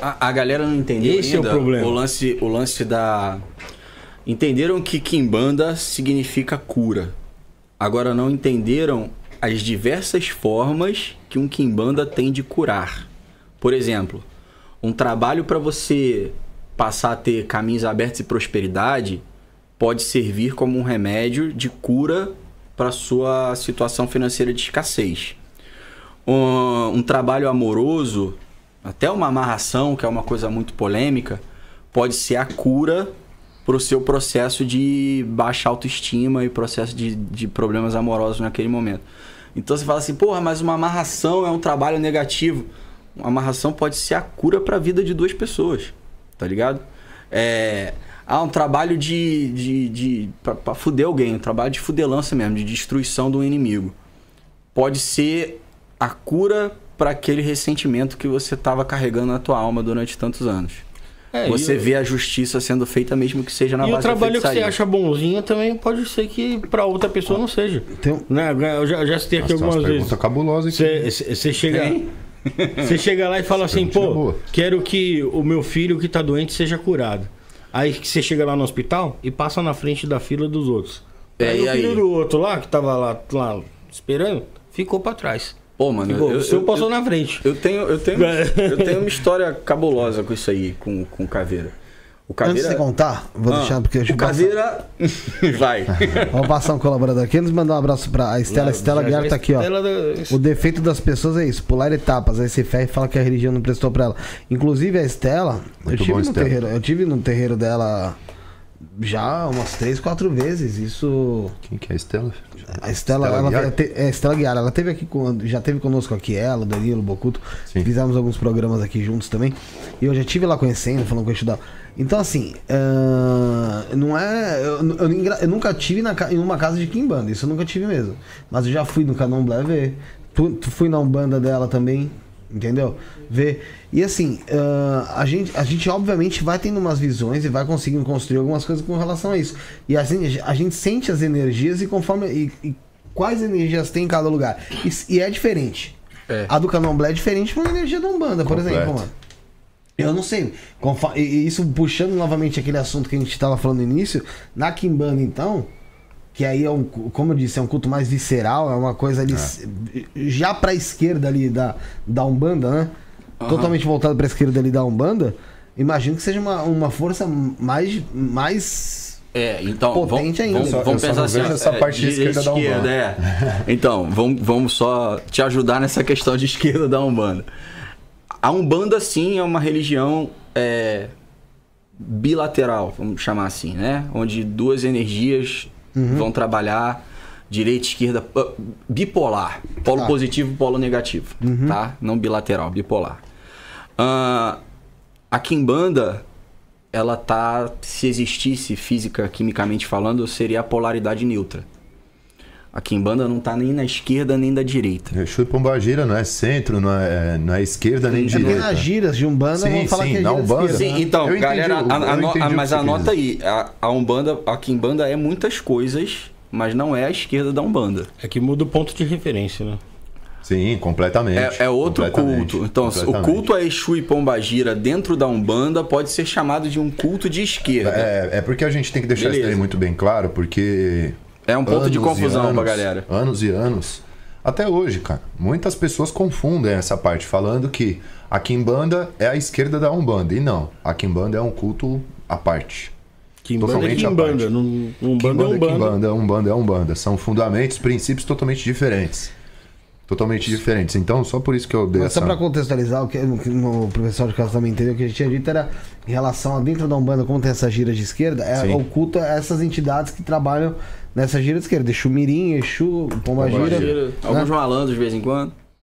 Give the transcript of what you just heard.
A, a galera não entendeu Esse é o ainda problema. o lance, o lance da... Entenderam que Kimbanda significa cura. Agora não entenderam as diversas formas que um Kimbanda tem de curar. Por exemplo, um trabalho para você passar a ter caminhos abertos e prosperidade pode servir como um remédio de cura para sua situação financeira de escassez. Um, um trabalho amoroso, até uma amarração, que é uma coisa muito polêmica, pode ser a cura para o seu processo de baixa autoestima e processo de, de problemas amorosos naquele momento. Então você fala assim, porra, mas uma amarração é um trabalho negativo. Uma amarração pode ser a cura para a vida de duas pessoas, tá ligado? É, ah, um trabalho de. de, de pra, pra fuder alguém, um trabalho de fudelança mesmo, de destruição do inimigo. Pode ser a cura para aquele ressentimento que você estava carregando na tua alma durante tantos anos. É, você e o- vê a justiça sendo feita mesmo que seja na E o base da trabalho que você acha bonzinho também pode ser que pra outra pessoa não seja. Tem Né? Eu já, eu já citei aqui Nossa, algumas vezes. perguntas cabulosas aqui. Você chega. Tem? Você chega lá e fala assim, é pô, boa. quero que o meu filho que tá doente seja curado. Aí que você chega lá no hospital e passa na frente da fila dos outros. É, aí e o filho aí? do outro lá, que tava lá, lá esperando, ficou pra trás. Pô, mano, eu, o seu eu- passou eu- na frente. Eu tenho, eu tenho, eu tenho uma história cabulosa com isso aí, com, com o Caveira. O Antes Caveira. de contar, vou Ah, deixar porque eu o Caveira. Vai. Vou passar um colaborador aqui. Antes de mandar um abraço pra a Estela. A Estela Guiar tá aqui, ó. Da- O defeito das pessoas é isso, pular etapas. Aí você ferra e fala que a religião não prestou pra ela. Inclusive a Estela, eu Muito tive, bom, no Estela. terreiro, eu tive no terreiro dela já umas três, quatro vezes. Isso. Quem que é a Estela? A Estela, Estela ela Guiar? te- é, Estela Guiar, ela teve aqui com, já teve conosco aqui, ela, o Danilo, o Bocuto. Sim. Fizemos alguns programas aqui juntos também. E eu já tive lá conhecendo, falando com a estudar. Então, assim, ah, não é. Eu, eu eu nunca tive na, em uma casa de Kimbanda, isso eu nunca tive mesmo. Mas eu já fui no Candomblé ver. Tu, tu fui na Umbanda dela também, entendeu? Ver. E assim, ah, a, gente, a gente obviamente vai tendo umas visões e vai conseguindo construir algumas coisas com relação a isso. E assim, a gente sente as energias e conforme. E, e quais energias tem em cada lugar. E, e é diferente. É. A do Candomblé é diferente de uma energia da Umbanda, por Completo. exemplo, mano. Eu não sei. Confa- e- e Isso puxando novamente aquele assunto que a gente estava falando no início, na Kimbanda, então, que aí é um, como eu disse, é um culto mais visceral, é uma coisa ali s- já pra esquerda ali da, da Umbanda, né? Totalmente voltado pra esquerda ali da Umbanda. Imagino que seja uma, uma força mais, mais É, então. Potente vamos, ainda. Vamos, vamos pensar assim. essa é, parte de esquerda da Umbanda. é. Então, vamos, vamos só te ajudar nessa questão de esquerda da Umbanda. A Umbanda, sim, é uma religião é, bilateral, vamos chamar assim, né? Onde duas energias vão trabalhar direita esquerda ah, bipolar, polo Tá. positivo e polo negativo, tá? Não bilateral, bipolar. Ah, a Kimbanda, ela tá, se existisse física, quimicamente falando, seria a polaridade neutra. A Kimbanda não tá nem na esquerda nem da direita. Exu e Pombagira não é centro, não é, não é esquerda nem É direita. nas giras de Umbanda Sim, vamos falar sim, que é na gira Umbanda. Sim, né? então, Eu galera, a- entendi a- o que mas anota aí, a, a Umbanda, a Kimbanda é muitas coisas, mas não é a esquerda da Umbanda. É que muda o ponto de referência, né? Sim, completamente. É, é outro Completamente, culto. Então, o culto a Exu e Pombagira dentro da Umbanda pode ser chamado de um culto de esquerda. É, É, é porque a gente tem que deixar isso Beleza. daí muito bem claro, porque. Um ponto de anos confusão pra anos, galera. Anos e anos. Até hoje, cara. Muitas pessoas confundem essa parte, falando que a Kimbanda é a esquerda da Umbanda. E não. A Kimbanda é um culto à parte. Kimbanda é Totalmente à Kimbanda. parte. Num- Umbanda é Kimbanda é Umbanda. Kimbanda, Umbanda é Umbanda. São fundamentos, princípios totalmente diferentes. Totalmente diferentes. Então, só por isso que eu dei Mas só essa... pra contextualizar, o que o professor de casa também entendeu, o que a gente tinha dito era em relação a dentro da Umbanda, como tem essas giras de esquerda, é Sim. o culto a essas entidades que trabalham nessa gira de esquerda. Exu Mirim, Exu. Pombagira, né? Alguns malandros de vez em quando.